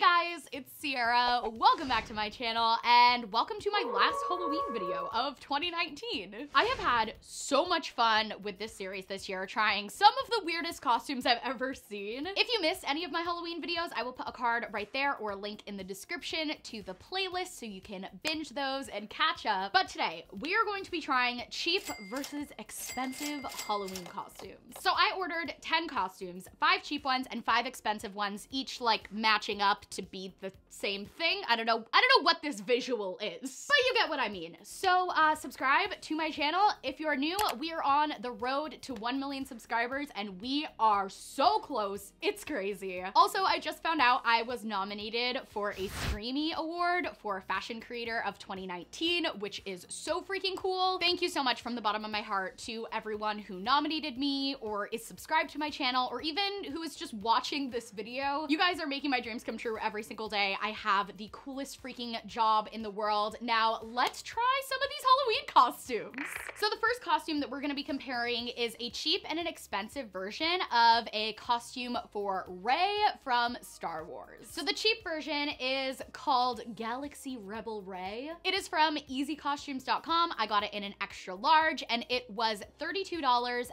guys, it's Sierra. Welcome back to my channel and welcome to my last Halloween video of 2019. I have had so much fun with this series this year, trying some of the weirdest costumes I've ever seen. If you missed any of my Halloween videos, I will put a card right there or a link in the description to the playlist so you can binge those and catch up. But today, we are going to be trying cheap versus expensive Halloween costumes. So I ordered 10 costumes, five cheap ones and five expensive ones, each like matching up to be the same thing. I don't know. I don't know what this visual is, but you get what I mean. So uh, subscribe to my channel. If you're new, we are on the road to 1 million subscribers and we are so close. It's crazy. Also, I just found out I was nominated for a Streamy Award for Fashion Creator of 2019, which is so freaking cool. Thank you so much from the bottom of my heart to everyone who nominated me or is subscribed to my channel or even who is just watching this video. You guys are making my dreams dreams come true every single day. I have the coolest freaking job in the world. Now let's try some of these Halloween costumes. So the first costume that we're gonna be comparing is a cheap and an expensive version of a costume for Rey from Star Wars. So the cheap version is called Galaxy Rebel Rey. It is from easycostumes.com. I got it in an extra large and it was $32.99.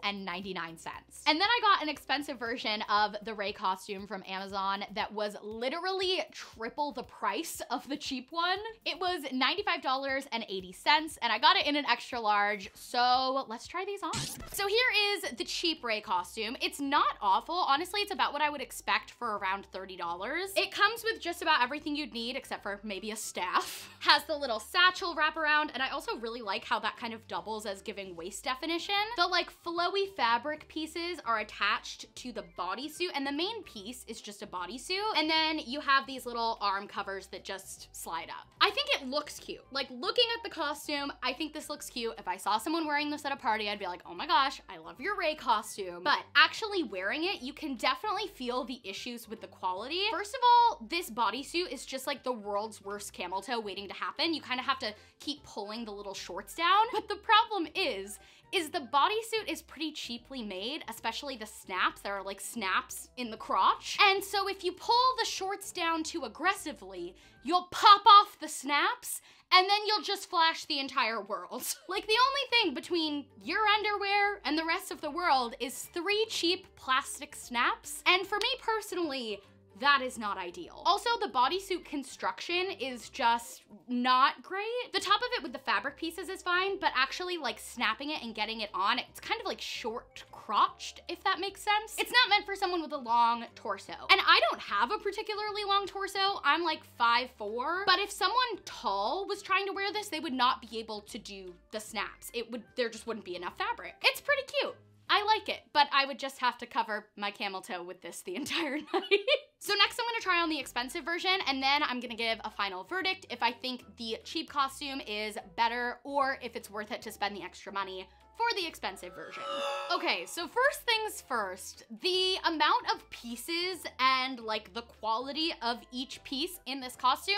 And then I got an expensive version of the Rey costume from Amazon that was literally triple the price of the cheap one. It was $95.80 and I got it in an extra large, so let's try these on. So here is the cheap Rey costume. It's not awful. Honestly, it's about what I would expect for around $30. It comes with just about everything you'd need except for maybe a staff. Has the little satchel wraparound and I also really like how that kind of doubles as giving waist definition. The like flowy fabric pieces are attached to the bodysuit and the main piece is just a bodysuit. And then you have these little arm covers that just slide up. I think it looks cute. Like looking at the costume, I think this looks cute. If I saw someone wearing this at a party, I'd be like, oh my gosh, I love your Rey costume. But actually wearing it, you can definitely feel the issues with the quality. First of all, this bodysuit is just like the world's worst camel toe waiting to happen. You kind of have to keep pulling the little shorts down. But the problem is, is the bodysuit is pretty cheaply made, especially the snaps. There are like snaps in the crotch. And so if you pull the shorts down too aggressively, you'll pop off the snaps and then you'll just flash the entire world. like the only thing between your underwear and the rest of the world is three cheap plastic snaps. And for me personally, that is not ideal. Also, the bodysuit construction is just not great. The top of it with the fabric pieces is fine, but actually like snapping it and getting it on, it's kind of like short crotched, if that makes sense. It's not meant for someone with a long torso. And I don't have a particularly long torso. I'm like 5'4", but if someone tall was trying to wear this, they would not be able to do the snaps. It would, there just wouldn't be enough fabric. It's pretty cute. I like it, but I would just have to cover my camel toe with this the entire night. so next I'm gonna try on the expensive version and then I'm gonna give a final verdict if I think the cheap costume is better or if it's worth it to spend the extra money for the expensive version. Okay, so first things first, the amount of pieces and like the quality of each piece in this costume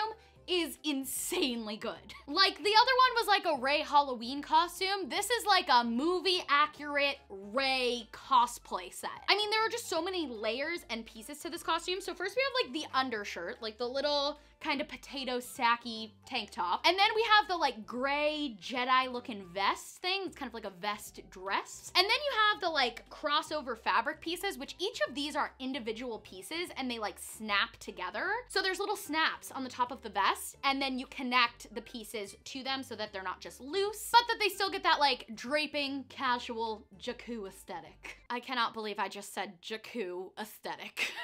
is insanely good. Like the other one was like a Rey Halloween costume. This is like a movie accurate Rey cosplay set. I mean, there are just so many layers and pieces to this costume. So first we have like the undershirt, like the little kind of potato sacky tank top. And then we have the like gray Jedi looking vest thing. It's kind of like a vest dress. And then you have the like crossover fabric pieces, which each of these are individual pieces and they like snap together. So there's little snaps on the top of the vest and then you connect the pieces to them so that they're not just loose, but that they still get that like draping, casual Jakku aesthetic. I cannot believe I just said Jakku aesthetic.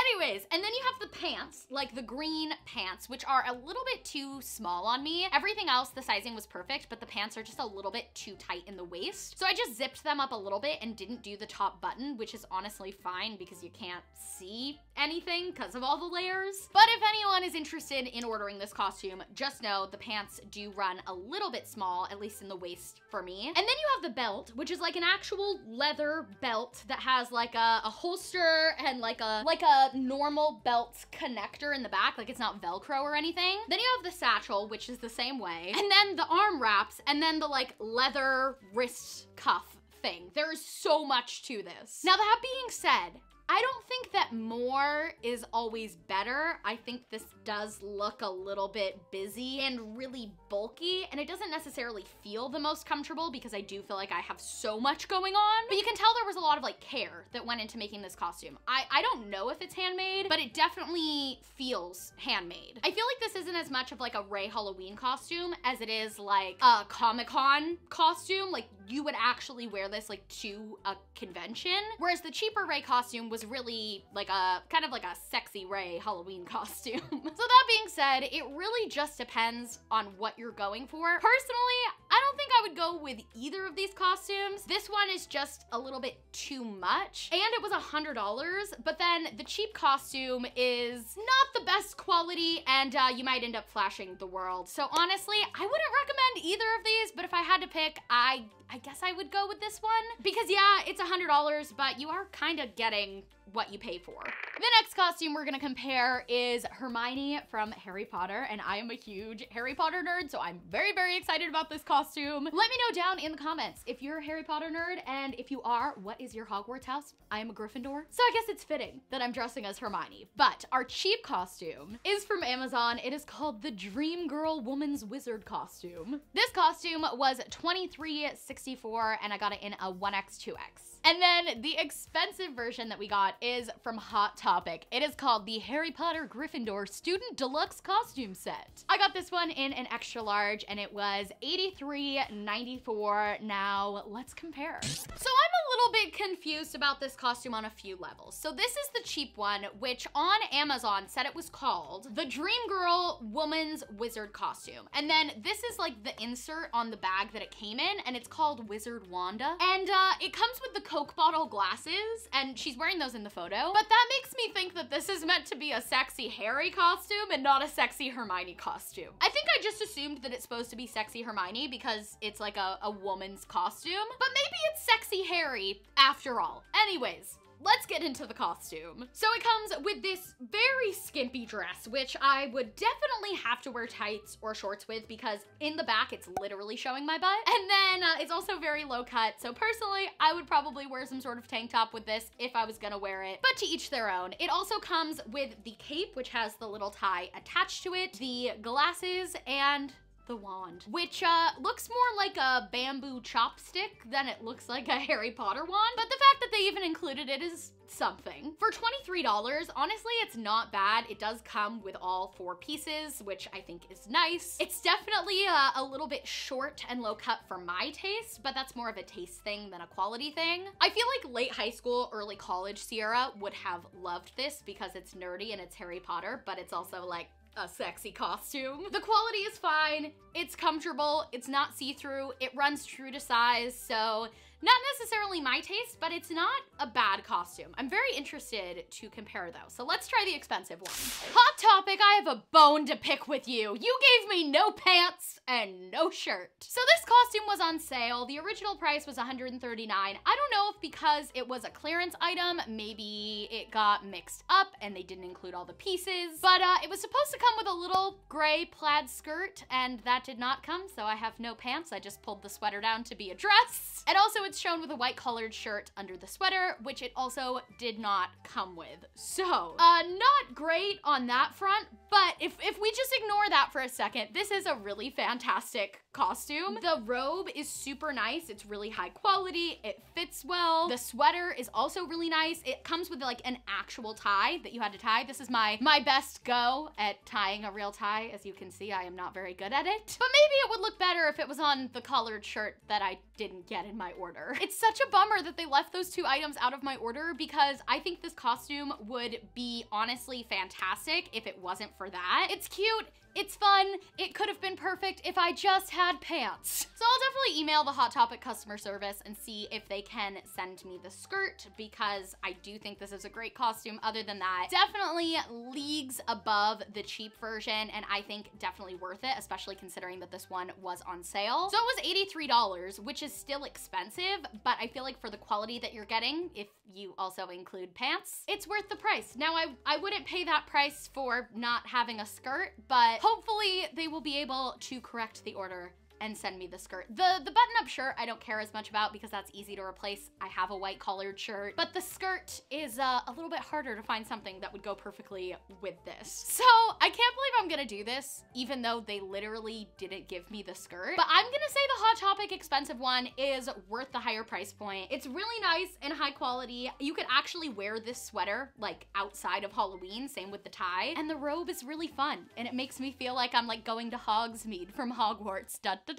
Anyways, and then you have the pants, like the green pants, which are a little bit too small on me. Everything else, the sizing was perfect, but the pants are just a little bit too tight in the waist. So I just zipped them up a little bit and didn't do the top button, which is honestly fine because you can't see anything because of all the layers. But if anyone is interested in ordering this costume, just know the pants do run a little bit small, at least in the waist for me. And then you have the belt, which is like an actual leather belt that has like a, a holster and like a like a normal belt connector in the back, like it's not Velcro or anything. Then you have the satchel, which is the same way. And then the arm wraps, and then the like leather wrist cuff thing. There is so much to this. Now that being said, I don't think that more is always better. I think this does look a little bit busy and really bulky, and it doesn't necessarily feel the most comfortable because I do feel like I have so much going on. But you can tell there was a lot of like care that went into making this costume. I, I don't know if it's handmade, but it definitely feels handmade. I feel like this isn't as much of like a Rey Halloween costume as it is like a Comic-Con costume. Like you would actually wear this like to a convention. Whereas the cheaper Rey costume was really like a kind of like a sexy Rey Halloween costume. so that being said, it really just depends on what you're going for. Personally, I don't think I would go with either of these costumes. This one is just a little bit too much and it was a hundred dollars, but then the cheap costume is not the best quality and uh, you might end up flashing the world. So honestly, I wouldn't recommend either of these, but if I had to pick, I I guess I would go with this one because yeah, it's a hundred dollars, but you are kind of getting what you pay for. The next costume we're gonna compare is Hermione from Harry Potter, and I am a huge Harry Potter nerd, so I'm very, very excited about this costume. Let me know down in the comments if you're a Harry Potter nerd, and if you are, what is your Hogwarts house? I am a Gryffindor. So I guess it's fitting that I'm dressing as Hermione. But our cheap costume is from Amazon. It is called the Dream Girl Woman's Wizard costume. This costume was $23.64, and I got it in a 1X, 2X. And then the expensive version that we got is from Hot Topic. It is called the Harry Potter Gryffindor Student Deluxe Costume Set. I got this one in an extra large and it was $83.94. Now let's compare. So I'm a little bit confused about this costume on a few levels. So this is the cheap one, which on Amazon said it was called the Dream Girl Woman's Wizard Costume. And then this is like the insert on the bag that it came in and it's called Wizard Wanda. And uh, it comes with the Coke bottle glasses, and she's wearing those in the photo. But that makes me think that this is meant to be a sexy Harry costume and not a sexy Hermione costume. I think I just assumed that it's supposed to be sexy Hermione because it's like a, a woman's costume, but maybe it's sexy Harry after all. Anyways, let's get into the costume. So it comes with this very skimpy dress, which I would definitely have to wear tights or shorts with because in the back, it's literally showing my butt. And then uh, it's also very low cut. So personally, I would probably wear some sort of tank top with this if I was gonna wear it, but to each their own. It also comes with the cape, which has the little tie attached to it, the glasses, and the wand, which uh, looks more like a bamboo chopstick than it looks like a Harry Potter wand. But the fact that they even included it is something. For $23, honestly, it's not bad. It does come with all four pieces, which I think is nice. It's definitely uh, a little bit short and low cut for my taste, but that's more of a taste thing than a quality thing. I feel like late high school, early college Sierra would have loved this because it's nerdy and it's Harry Potter, but it's also like a sexy costume. The quality is fine, it's comfortable, it's not see-through, it runs true to size, so not necessarily my taste, but it's not a bad costume. I'm very interested to compare though. So let's try the expensive one. Hot topic, I have a bone to pick with you. You gave me no pants and no shirt. So this costume was on sale. The original price was 139. I don't know if because it was a clearance item, maybe it got mixed up and they didn't include all the pieces, but uh, it was supposed to come with a little gray plaid skirt and that did not come, so I have no pants. I just pulled the sweater down to be a dress. And also it's shown with a white collared shirt under the sweater, which it also did not come with. So, uh, not great on that front, but if, if we just ignore that for a second, this is a really fantastic costume. The robe is super nice. It's really high quality. It fits well. The sweater is also really nice. It comes with like an actual tie that you had to tie. This is my, my best go at tying a real tie. As you can see, I am not very good at it, but maybe it would look better if it was on the collared shirt that I didn't get in my order. It's such a bummer that they left those two items out of my order because I think this costume would be honestly fantastic if it wasn't for that. It's cute, it's fun. It could have been perfect if I just had pants. So I'll definitely email the Hot Topic customer service and see if they can send me the skirt because I do think this is a great costume. Other than that, definitely leagues above the cheap version and I think definitely worth it, especially considering that this one was on sale. So it was $83, which is still expensive, but I feel like for the quality that you're getting, if you also include pants, it's worth the price. Now I, I wouldn't pay that price for not having a skirt, but hopefully they will be able to correct the order and send me the skirt. The the button-up shirt I don't care as much about because that's easy to replace. I have a white collared shirt, but the skirt is uh, a little bit harder to find something that would go perfectly with this. So I can't believe I'm gonna do this, even though they literally didn't give me the skirt. But I'm gonna say the Hot Topic expensive one is worth the higher price point. It's really nice and high quality. You could actually wear this sweater like outside of Halloween, same with the tie. And the robe is really fun and it makes me feel like I'm like going to Hogsmeade from Hogwarts. Da, da.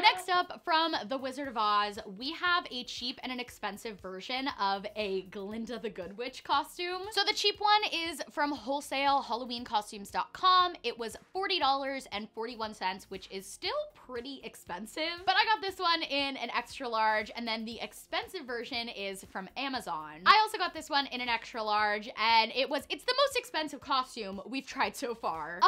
Next up from The Wizard of Oz, we have a cheap and an expensive version of a Glinda the Good Witch costume. So the cheap one is from wholesale HalloweenCostumes.com. It was $40.41, which is still pretty expensive, but I got this one in an extra large and then the expensive version is from Amazon. I also got this one in an extra large and it was, it's the most expensive costume we've tried so far.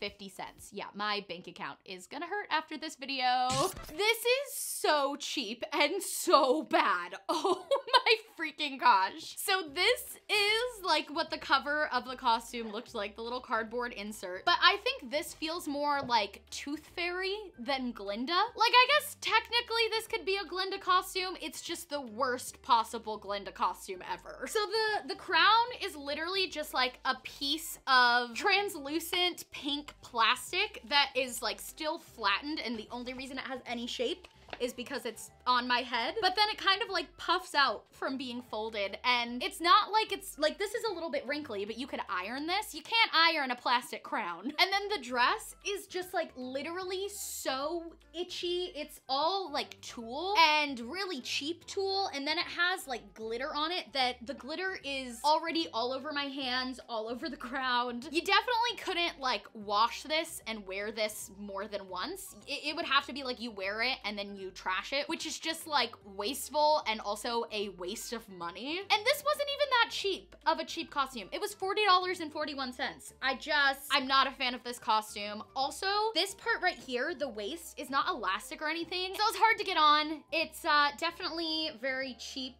$122.50. Yeah, my bank account is gonna hurt after this video. This is so cheap and so bad. Oh my freaking gosh. So this is like what the cover of the costume looked like, the little cardboard insert. But I think this feels more like Tooth Fairy than Glinda. Like I guess technically this could be a Glinda costume. It's just the worst possible Glinda costume ever. So the, the crown is literally just like a piece of translucent pink plastic that is like still flattened and the only reason it has any shape is because it's on my head, but then it kind of like puffs out from being folded and it's not like it's like this is a little bit wrinkly, but you could iron this. You can't iron a plastic crown. And then the dress is just like literally so itchy. It's all like tulle and really cheap tulle. And then it has like glitter on it that the glitter is already all over my hands, all over the ground. You definitely couldn't like wash this and wear this more than once. It, it would have to be like you wear it and then you trash it, which is just like wasteful and also a waste of money. And this wasn't even that cheap of a cheap costume. It was $40.41. I just, I'm not a fan of this costume. Also, this part right here, the waist, is not elastic or anything. So it's hard to get on. It's uh, definitely very cheap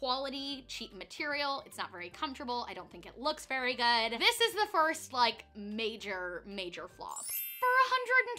quality, cheap material. It's not very comfortable. I don't think it looks very good. This is the first like major, major flop. For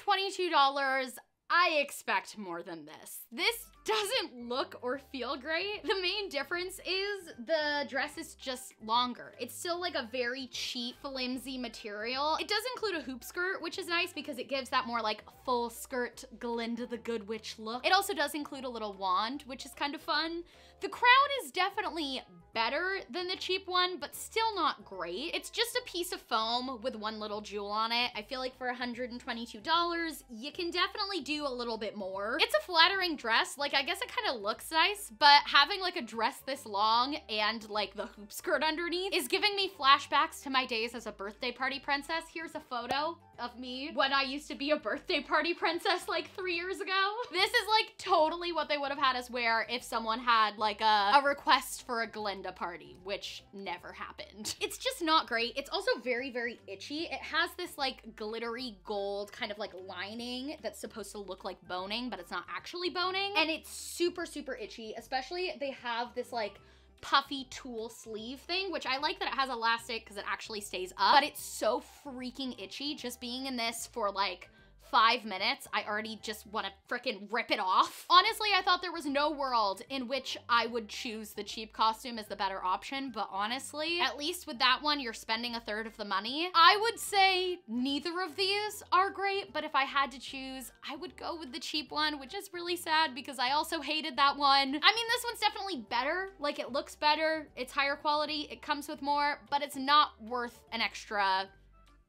$122, I expect more than this. This doesn't look or feel great. The main difference is the dress is just longer. It's still like a very cheap, flimsy material. It does include a hoop skirt, which is nice because it gives that more like full skirt Glinda the Good Witch look. It also does include a little wand, which is kind of fun. The crown is definitely better than the cheap one, but still not great. It's just a piece of foam with one little jewel on it. I feel like for $122, you can definitely do a little bit more. It's a flattering dress. Like, I guess it kind of looks nice, but having like a dress this long and like the hoop skirt underneath is giving me flashbacks to my days as a birthday party princess. Here's a photo of me when I used to be a birthday party princess like three years ago. This is like totally what they would have had us wear if someone had like a, a request for a Glinda party, which never happened. It's just not great. It's also very, very itchy. It has this like glittery gold kind of like lining that's supposed to look like boning, but it's not actually boning. And it's super, super itchy, especially they have this like puffy tulle sleeve thing, which I like that it has elastic because it actually stays up, but it's so freaking itchy just being in this for like five minutes, I already just want to freaking rip it off. Honestly, I thought there was no world in which I would choose the cheap costume as the better option, but honestly, at least with that one, you're spending a third of the money. I would say neither of these are great, but if I had to choose, I would go with the cheap one, which is really sad because I also hated that one. I mean, this one's definitely better. Like, it looks better, it's higher quality, it comes with more, but it's not worth an extra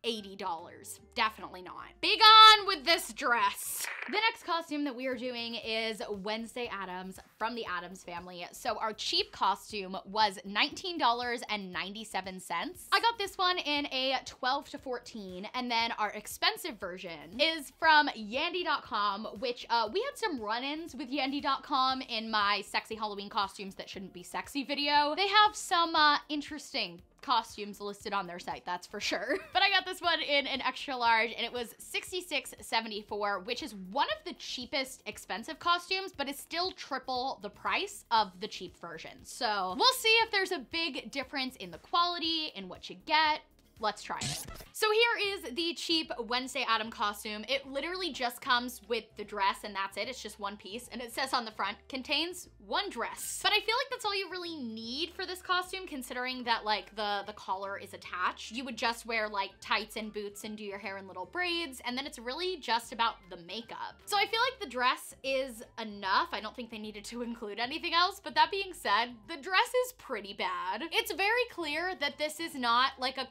$80. Definitely not. Be gone with this dress. The next costume that we are doing is Wednesday Addams from the Addams family. So our cheap costume was $19.97. I got this one in a 12 to 14 and then our expensive version is from yandy.com which uh, we had some run-ins with yandy.com in my sexy Halloween costumes that shouldn't be sexy video. They have some uh, interesting costumes listed on their site, that's for sure. but I got this one in an extra large and it was $66.74, which is one of the cheapest expensive costumes, but is still triple the price of the cheap version. So we'll see if there's a big difference in the quality, in what you get, let's try it. So here is the cheap Wednesday Addams costume. It literally just comes with the dress and that's it. It's just one piece. And it says on the front, contains one dress. But I feel like that's all you really need for this costume considering that like the, the collar is attached. You would just wear like tights and boots and do your hair in little braids. And then it's really just about the makeup. So I feel like the dress is enough. I don't think they needed to include anything else. But that being said, the dress is pretty bad. It's very clear that this is not like a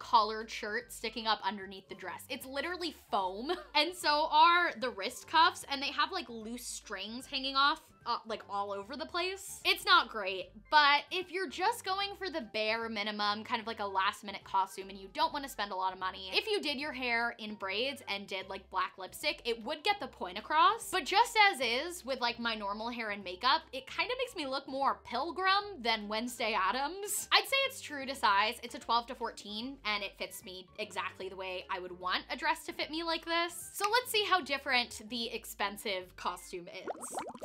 shirt sticking up underneath the dress. It's literally foam. And so are the wrist cuffs and they have like loose strings hanging off uh, like all over the place. It's not great, but if you're just going for the bare minimum, kind of like a last minute costume and you don't want to spend a lot of money, if you did your hair in braids and did like black lipstick, it would get the point across. But just as is with like my normal hair and makeup, it kind of makes me look more pilgrim than Wednesday Addams. I'd say it's true to size. It's a 12 to 14 and it fits me exactly the way I would want a dress to fit me like this. So let's see how different the expensive costume is.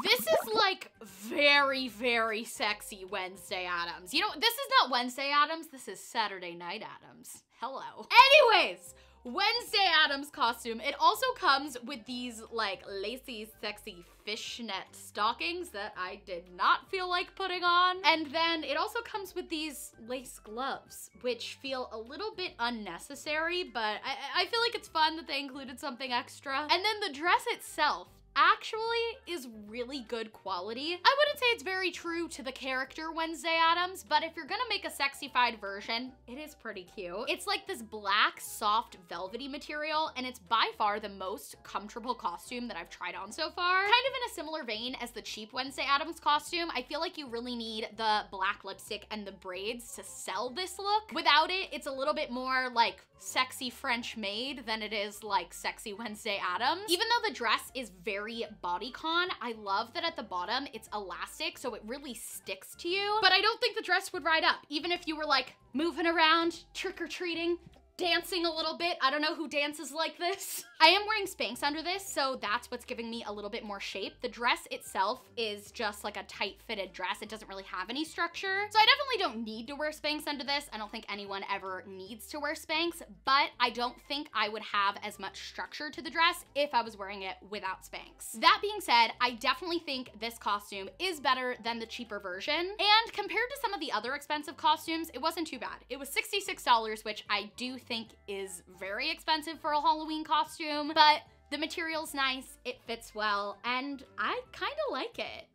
This is like very, very sexy Wednesday Addams. You know, this is not Wednesday Addams, this is Saturday Night Adams. Hello. Anyways, Wednesday Addams costume. It also comes with these like lacy, sexy fishnet stockings that I did not feel like putting on. And then it also comes with these lace gloves, which feel a little bit unnecessary, but I, I feel like it's fun that they included something extra. And then the dress itself actually is really good quality. I wouldn't say it's very true to the character Wednesday Addams, but if you're gonna make a sexified version, it is pretty cute. It's like this black, soft, velvety material, and it's by far the most comfortable costume that I've tried on so far. Kind of in a similar vein as the cheap Wednesday Addams costume, I feel like you really need the black lipstick and the braids to sell this look. Without it, it's a little bit more like sexy French maid than it is like sexy Wednesday Addams. Even though the dress is very bodycon, I love that at the bottom it's elastic so it really sticks to you. But I don't think the dress would ride up, even if you were like moving around, trick-or-treating, dancing a little bit. I don't know who dances like this. I am wearing Spanx under this, so that's what's giving me a little bit more shape. The dress itself is just like a tight fitted dress. It doesn't really have any structure. So I definitely don't need to wear Spanx under this. I don't think anyone ever needs to wear Spanx, but I don't think I would have as much structure to the dress if I was wearing it without Spanx. That being said, I definitely think this costume is better than the cheaper version. And compared to some of the other expensive costumes, it wasn't too bad. It was $66, which I do think is very expensive for a Halloween costume, but the material's nice, it fits well, and I kind of like it.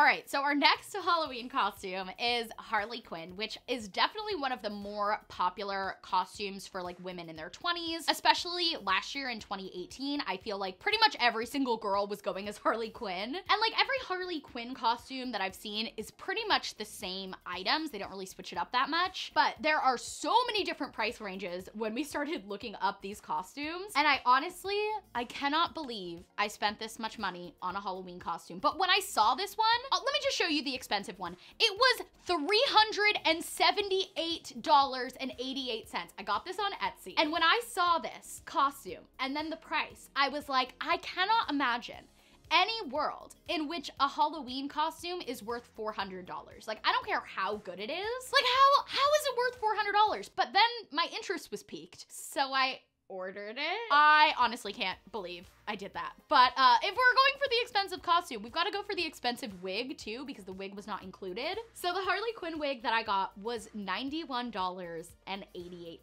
All right, so our next Halloween costume is Harley Quinn, which is definitely one of the more popular costumes for like women in their 20s, especially last year in 2018. I feel like pretty much every single girl was going as Harley Quinn. And like every Harley Quinn costume that I've seen is pretty much the same items. They don't really switch it up that much, but there are so many different price ranges when we started looking up these costumes. And I honestly, I cannot believe I spent this much money on a Halloween costume. But when I saw this one, uh, let me just show you the expensive one. It was $378.88. I got this on Etsy. And when I saw this costume and then the price, I was like, I cannot imagine any world in which a Halloween costume is worth $400. Like, I don't care how good it is. Like, how how is it worth $400? But then my interest was piqued. So I ordered it. I honestly can't believe I did that. But uh, if we're going for the expensive costume, we've got to go for the expensive wig too because the wig was not included. So the Harley Quinn wig that I got was $91.88.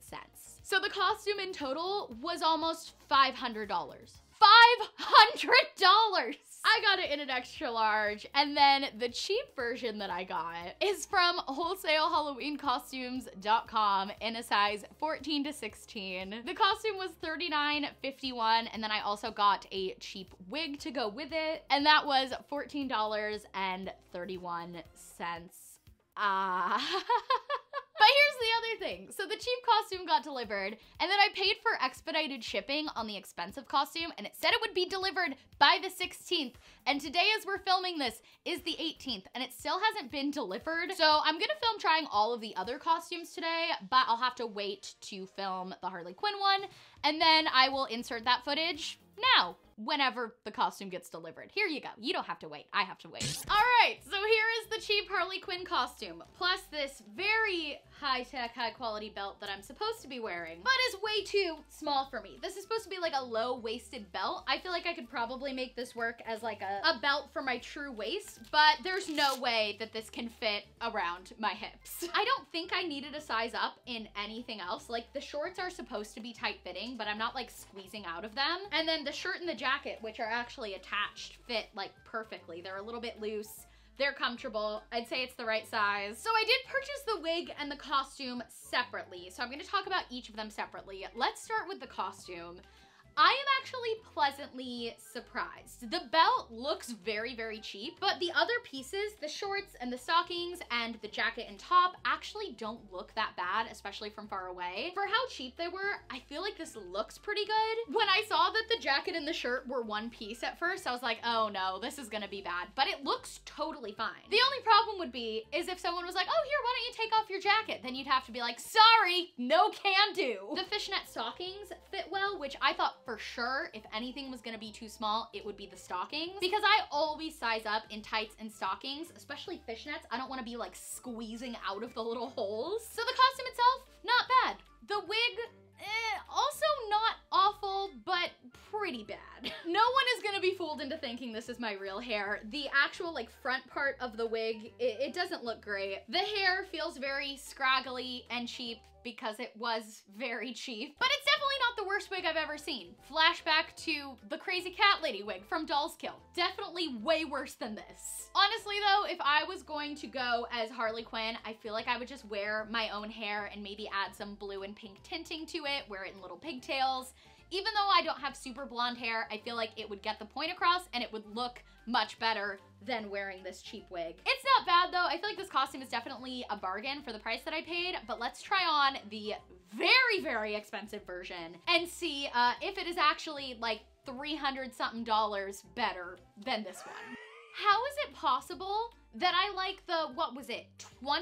So the costume in total was almost $500. $500! I got it in an extra large. And then the cheap version that I got is from wholesaleHalloweencostumes.com in a size 14 to 16. The costume was $39.51 and then I also got a cheap wig to go with it and that was $14.31. Ah. But here's the other thing. So the cheap costume got delivered, and then I paid for expedited shipping on the expensive costume, and it said it would be delivered by the 16th. And today, as we're filming this, is the 18th, and it still hasn't been delivered. So I'm gonna film trying all of the other costumes today, but I'll have to wait to film the Harley Quinn one, and then I will insert that footage now. Whenever the costume gets delivered. Here you go. You don't have to wait. I have to wait. All right, so here is the cheap Harley Quinn costume, plus this very high-tech, high-quality belt that I'm supposed to be wearing, but is way too small for me. This is supposed to be like a low-waisted belt. I feel like I could probably make this work as like a, a belt for my true waist, but there's no way that this can fit around my hips. I don't think I needed a size up in anything else. Like the shorts are supposed to be tight fitting, but I'm not like squeezing out of them. And then the shirt and the jacket, which are actually attached, fit like perfectly. They're a little bit loose. They're comfortable. I'd say it's the right size. So I did purchase the wig and the costume separately. So I'm gonna talk about each of them separately. Let's start with the costume. I am actually pleasantly surprised. The belt looks very, very cheap, but the other pieces, the shorts and the stockings and the jacket and top actually don't look that bad, especially from far away. For how cheap they were, I feel like this looks pretty good. When I saw that the jacket and the shirt were one piece at first, I was like, oh no, this is gonna be bad, but it looks totally fine. The only problem would be is if someone was like, oh, here, why don't you take off your jacket? Then you'd have to be like, sorry, no can do. The fishnet stockings fit well, which I thought for sure, if anything was gonna be too small, it would be the stockings. Because I always size up in tights and stockings, especially fishnets. I don't wanna be like squeezing out of the little holes. So the costume itself, not bad. The wig, eh, also not awful, but pretty bad. no one is gonna be fooled into thinking this is my real hair. The actual like front part of the wig, it, it doesn't look great. The hair feels very scraggly and cheap because it was very cheap, but it's definitely not the worst wig I've ever seen. Flashback to the crazy cat lady wig from Dolls Kill. Definitely way worse than this. Honestly though, if I was going to go as Harley Quinn, I feel like I would just wear my own hair and maybe add some blue and pink tinting to it, wear it in little pigtails, even though I don't have super blonde hair, I feel like it would get the point across and it would look much better than wearing this cheap wig. It's not bad though. I feel like this costume is definitely a bargain for the price that I paid, but let's try on the very, very expensive version and see uh, if it is actually like 300 something dollars better than this one. How is it possible that I like the, what was it, $20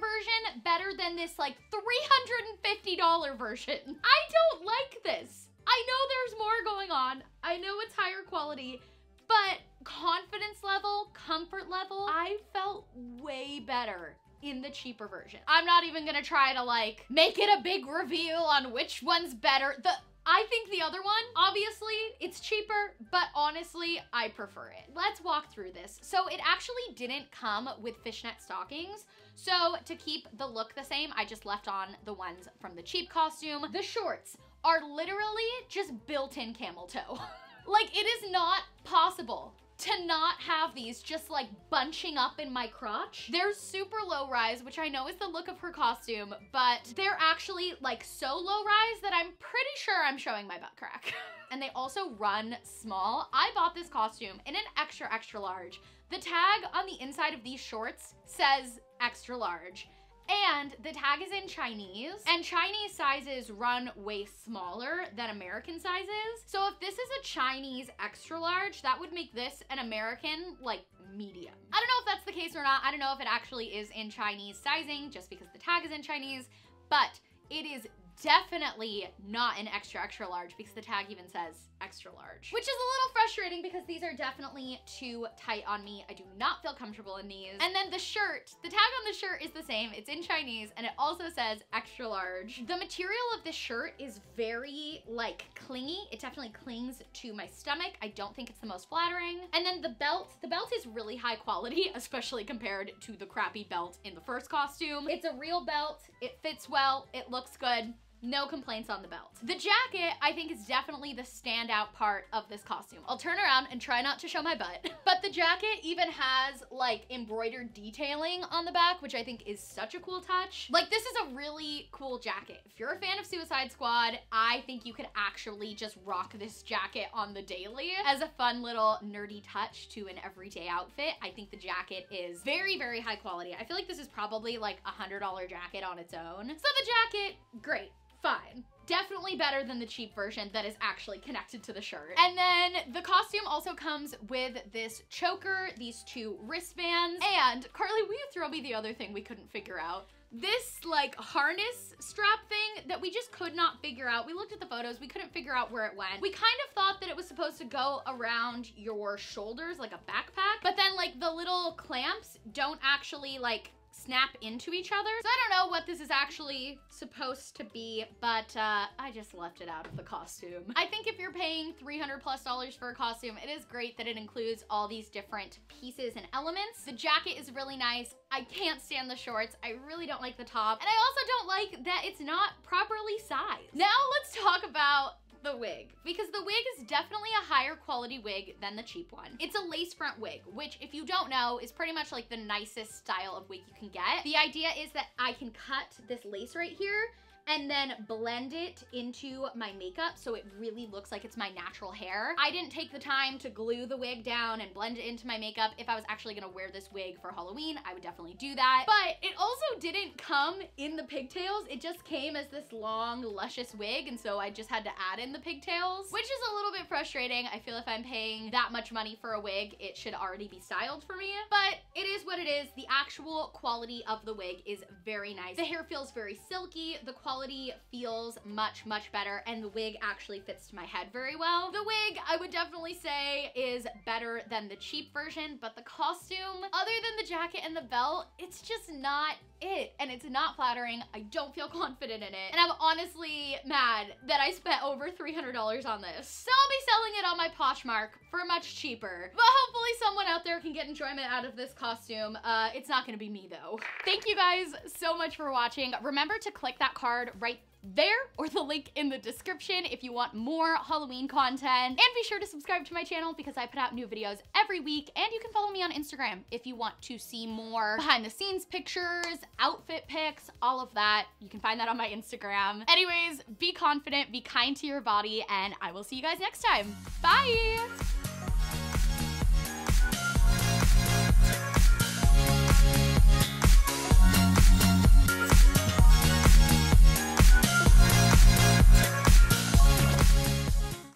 version better than this like $350 version? I don't like this. I know there's more going on. I know it's higher quality, but confidence level, comfort level, I felt way better in the cheaper version. I'm not even gonna try to like make it a big reveal on which one's better. The I think the other one, obviously, it's cheaper, but honestly, I prefer it. Let's walk through this. So it actually didn't come with fishnet stockings. So to keep the look the same, I just left on the ones from the cheap costume. The shorts are literally just built-in camel toe. like it is not possible to not have these just like bunching up in my crotch. They're super low rise, which I know is the look of her costume, but they're actually like so low rise that I'm pretty sure I'm showing my butt crack. and they also run small. I bought this costume in an extra, extra large. The tag on the inside of these shorts says extra large. And the tag is in Chinese, and Chinese sizes run way smaller than American sizes. So if this is a Chinese extra large, that would make this an American, like, medium. I don't know if that's the case or not. I don't know if it actually is in Chinese sizing just because the tag is in Chinese, but it is definitely not an extra extra large because the tag even says extra large, which is a little frustrating because these are definitely too tight on me. I do not feel comfortable in these. And then the shirt, the tag on the shirt is the same. It's in Chinese and it also says extra large. The material of this shirt is very like clingy. It definitely clings to my stomach. I don't think it's the most flattering. And then the belt, the belt is really high quality, especially compared to the crappy belt in the first costume. It's a real belt. It fits well. It looks good. No complaints on the belt. The jacket, I think, is definitely the standout part of this costume. I'll turn around and try not to show my butt. but the jacket even has like embroidered detailing on the back, which I think is such a cool touch. Like this is a really cool jacket. If you're a fan of Suicide Squad, I think you could actually just rock this jacket on the daily as a fun little nerdy touch to an everyday outfit. I think the jacket is very, very high quality. I feel like this is probably like a $100 jacket on its own. So the jacket, great fine. Definitely better than the cheap version that is actually connected to the shirt. And then the costume also comes with this choker, these two wristbands, and Carly, will you throw me the other thing we couldn't figure out? this like harness strap thing that we just could not figure out. We looked at the photos, we couldn't figure out where it went. We kind of thought that it was supposed to go around your shoulders like a backpack, but then like the little clamps don't actually like snap into each other. So I don't know what this is actually supposed to be, but uh, I just left it out of the costume. I think if you're paying 300 plus dollars for a costume, it is great that it includes all these different pieces and elements. The jacket is really nice. I can't stand the shorts. I really don't like the top. And I also don't like that it's not properly sized. Now let's talk about the wig because the wig is definitely a higher quality wig than the cheap one. It's a lace front wig, which if you don't know is pretty much like the nicest style of wig you can get. The idea is that I can cut this lace right here and then blend it into my makeup so it really looks like it's my natural hair. I didn't take the time to glue the wig down and blend it into my makeup. If I was actually gonna wear this wig for Halloween, I would definitely do that. But it also didn't come in the pigtails. It just came as this long, luscious wig, and so I just had to add in the pigtails, which is a little bit frustrating. I feel if I'm paying that much money for a wig, it should already be styled for me. But it is what it is. The actual quality of the wig is very nice. The hair feels very silky. The quality quality feels much, much better and the wig actually fits to my head very well. The wig, I would definitely say is better than the cheap version, but the costume, other than the jacket and the belt, it's just not it and it's not flattering. I don't feel confident in it. And I'm honestly mad that I spent over $300 on this. So I'll be selling it on my Poshmark for much cheaper. But hopefully someone out there can get enjoyment out of this costume. Uh, it's not gonna be me though. Thank you guys so much for watching. Remember to click that card right there or the link in the description if you want more Halloween content. And be sure to subscribe to my channel because I put out new videos every week and you can follow me on Instagram if you want to see more behind the scenes pictures, outfit pics, all of that. You can find that on my Instagram. Anyways, be confident, be kind to your body, and I will see you guys next time. Bye!